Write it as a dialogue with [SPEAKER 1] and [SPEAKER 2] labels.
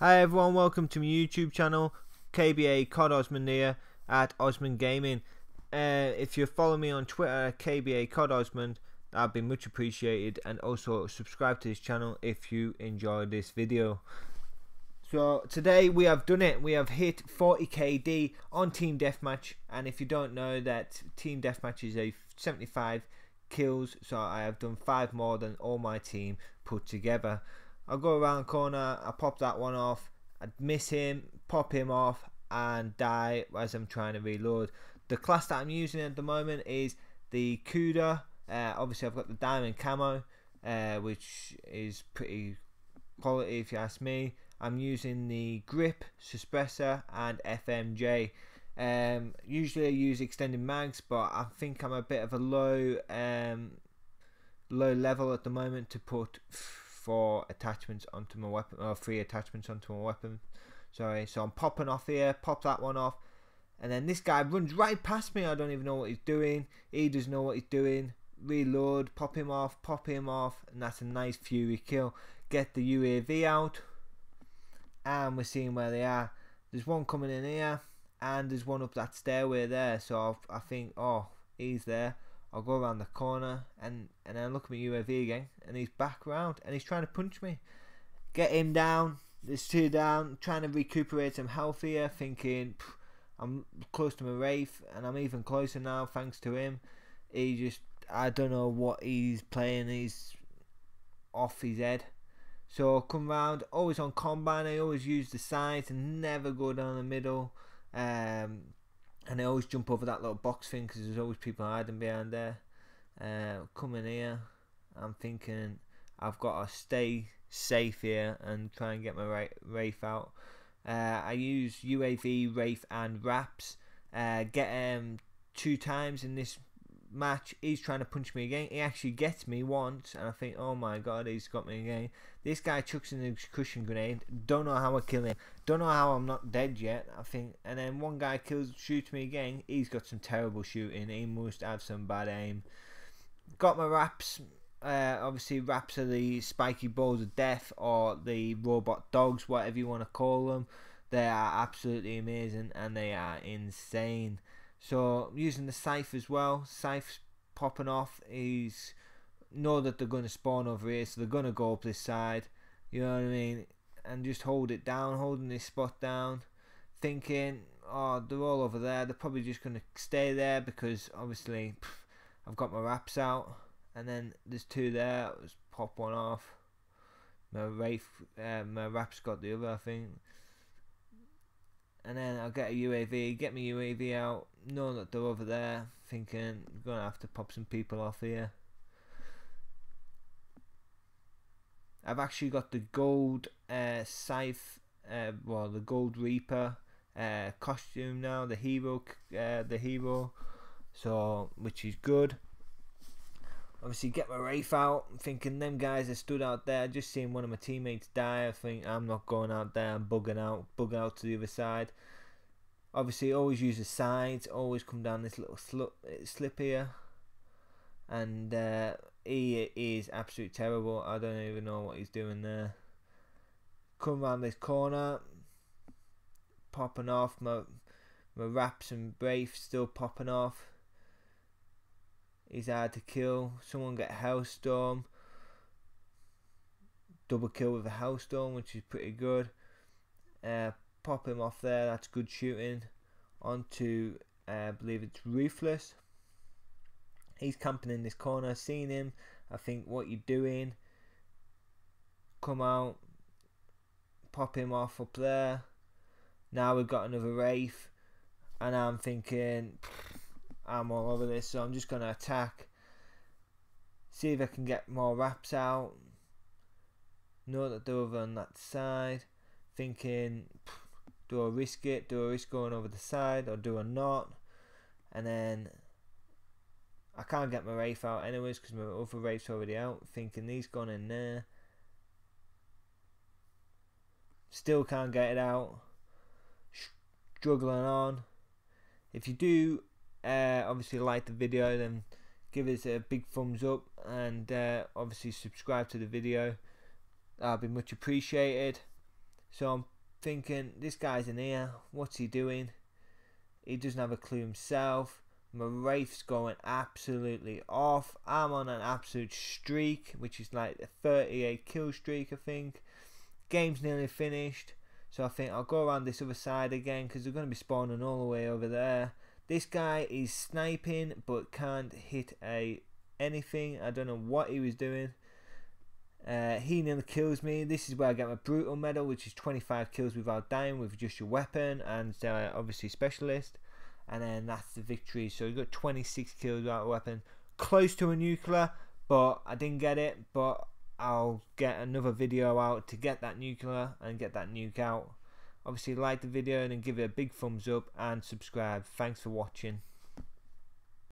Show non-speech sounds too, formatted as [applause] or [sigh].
[SPEAKER 1] Hi everyone, welcome to my YouTube channel, KBA COD Ozmond here at Ozmond Gaming. Uh, if you follow me on Twitter, KBA COD Ozmond, that'd be much appreciated and also subscribe to this channel if you enjoyed this video. So today we have done it, we have hit 40 KD on Team Deathmatch and if you don't know that Team Deathmatch is a 75 kills so I have done 5 more than all my team put together. I'll go around the corner, I pop that one off, I'd miss him, pop him off, and die as I'm trying to reload. The class that I'm using at the moment is the Kuda. Uh, obviously, I've got the diamond camo, uh, which is pretty quality if you ask me. I'm using the grip, suppressor, and FMJ. Um, usually I use extended mags, but I think I'm a bit of a low um, low level at the moment to put [sighs] four attachments onto my weapon, or three attachments onto my weapon. Sorry, so I'm popping off here, pop that one off, and then this guy runs right past me. I don't even know what he's doing. He doesn't know what he's doing. Reload, pop him off, pop him off, and that's a nice Fury kill. Get the UAV out, and we're seeing where they are. There's one coming in here, and there's one up that stairway there. So I think, oh, he's there. I'll go around the corner and and then look at my UAV again, and he's back around and he's trying to punch me. Get him down. There's two down. Trying to recuperate some health here, thinking I'm close to my Wraith, and I'm even closer now thanks to him. He just I don't know what he's playing. He's off his head. So come round, always on combine. I always use the sides and never go down the middle. Um, and I always jump over that little box thing because there's always people hiding behind there. Uh, coming here, I'm thinking I've got to stay safe here and try and get my Wraith out. Uh, I use UAV, Wraith, and Raps. Uh, get um two times in this match. He's trying to punch me again. He actually gets me once, and I think, oh my god, he's got me again. This guy chucks in a cushion grenade. Don't know how I kill him. Don't know how I'm not dead yet. I think, and then one guy kills, shoots me again. He's got some terrible shooting. He must have some bad aim. Got my raps. Uh, obviously, raps are the spiky balls of death or the robot dogs, whatever you want to call them. They are absolutely amazing and they are insane. So using the scythe as well. Scythe's popping off. He's know that they're going to spawn over here, so they're going to go up this side. You know what I mean? And just hold it down, holding this spot down, thinking, oh, they're all over there. They're probably just going to stay there because obviously pff, I've got my raps out, and then there's two there. Let's pop one off. My wraith, uh, my raps got the other, I think and then I'll get a UAV, get my UAV out, know that they're over there, thinking I'm gonna have to pop some people off here. I've actually got the gold uh, scythe, uh, well the gold reaper uh, costume now, the hero, uh, the hero, so which is good. Obviously, get my Wraith out. I'm thinking them guys that stood out there, just seeing one of my teammates die. I think I'm not going out there. I'm bugging out, bug out to the other side. Obviously, always use the sides. Always come down this little slip, slip here, and uh, he is absolutely terrible. I don't even know what he's doing there. Come around this corner, popping off my my raps and brave still popping off He's hard to kill. Someone get Hellstorm. Double kill with a Hellstorm, which is pretty good. Uh, pop him off there. That's good shooting. Onto, uh, I believe it's Ruthless. He's camping in this corner. Seen him. I think, what you're doing? Come out. Pop him off up there. Now we've got another Wraith. And I'm thinking, I'm all over this, so I'm just going to attack. See if I can get more raps out. Know that they're over on that side. Thinking, do I risk it? Do I risk going over the side or do I not? And then I can't get my Wraith out anyways because my other Wraith's already out. Thinking these gone in there. Still can't get it out. Struggling on. If you do uh, obviously like the video then give us a big thumbs up and uh, obviously subscribe to the video that'll be much appreciated So I'm thinking, this guy's in here. What's he doing? He doesn't have a clue himself. My Wraith's going absolutely off. I'm on an absolute streak, which is like a 38 kill streak, I think. Game's nearly finished. So I think I'll go around this other side again because they're going to be spawning all the way over there. This guy is sniping but can't hit a anything. I don't know what he was doing. Uh, he nearly kills me. This is where I get my brutal medal, which is 25 kills without dying with just your weapon and uh, obviously specialist. And then that's the victory. So you got 26 kills without a weapon, close to a nuclear, but I didn't get it. But I'll get another video out to get that nuclear and get that nuke out. Obviously, like the video and then give it a big thumbs up and subscribe. Thanks for watching.